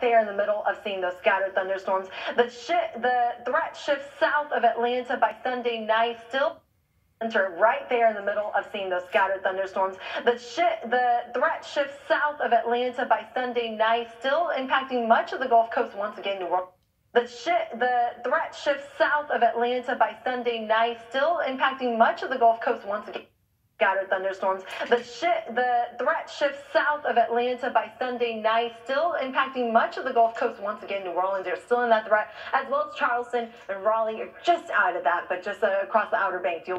there in the middle of seeing those scattered thunderstorms. The, shi- the threat shifts south of Atlanta by Sunday night, still center right there in the middle of seeing those scattered thunderstorms. The, shi- the threat shifts south of Atlanta by Sunday night, still impacting much of the Gulf Coast once again. New Orleans. The, shi- the threat shifts south of Atlanta by Sunday night, still impacting much of the Gulf Coast once again scattered thunderstorms. The, the threat shifts south of Atlanta by Sunday night, still impacting much of the Gulf Coast once again. New Orleans are still in that threat, as well as Charleston and Raleigh are just out of that, but just uh, across the Outer Banks. You'll